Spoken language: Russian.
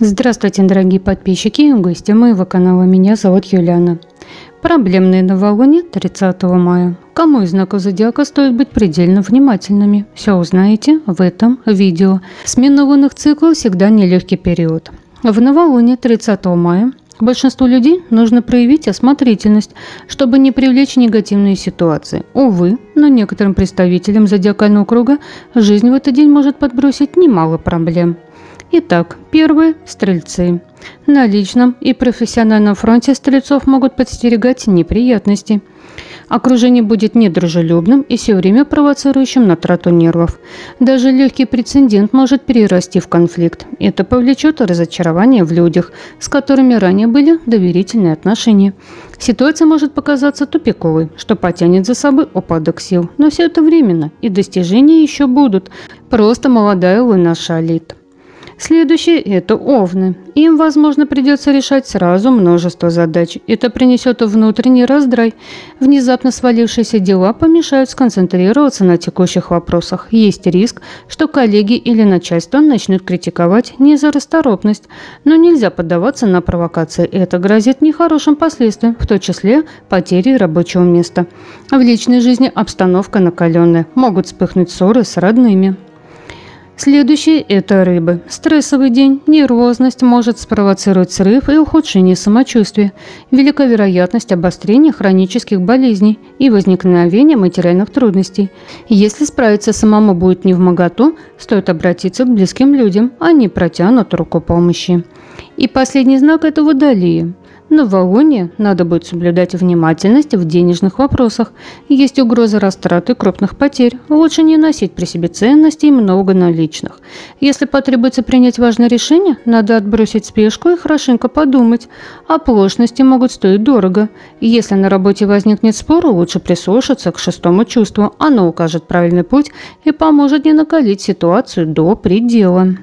Здравствуйте, дорогие подписчики и гости моего канала. Меня зовут Юлиана. Проблемные новолуние 30 мая. Кому из знаков зодиака стоит быть предельно внимательными? Все узнаете в этом видео. Смена лунных циклов всегда нелегкий период. В новолуние 30 мая Большинству людей нужно проявить осмотрительность, чтобы не привлечь негативные ситуации. Увы, но некоторым представителям зодиакального круга жизнь в этот день может подбросить немало проблем. Итак, первые – стрельцы. На личном и профессиональном фронте стрельцов могут подстерегать неприятности. Окружение будет недружелюбным и все время провоцирующим на трату нервов. Даже легкий прецедент может перерасти в конфликт. Это повлечет разочарование в людях, с которыми ранее были доверительные отношения. Ситуация может показаться тупиковой, что потянет за собой упадок сил. Но все это временно, и достижения еще будут. Просто молодая луна шалит. Следующие – это овны. Им, возможно, придется решать сразу множество задач. Это принесет внутренний раздрай. Внезапно свалившиеся дела помешают сконцентрироваться на текущих вопросах. Есть риск, что коллеги или начальство начнут критиковать не за расторопность. Но нельзя поддаваться на провокации. Это грозит нехорошим последствиям, в том числе потерей рабочего места. В личной жизни обстановка накаленная. Могут вспыхнуть ссоры с родными. Следующий – это рыбы. Стрессовый день, нервозность может спровоцировать срыв и ухудшение самочувствия, велика вероятность обострения хронических болезней и возникновения материальных трудностей. Если справиться самому будет не в моготу, стоит обратиться к близким людям, они протянут руку помощи. И последний знак – это водолеи. На Валоне надо будет соблюдать внимательность в денежных вопросах. Есть угроза растраты крупных потерь. Лучше не носить при себе ценностей много наличных. Если потребуется принять важное решение, надо отбросить спешку и хорошенько подумать. Оплошности могут стоить дорого. Если на работе возникнет спор, лучше прислушаться к шестому чувству. Оно укажет правильный путь и поможет не накалить ситуацию до предела.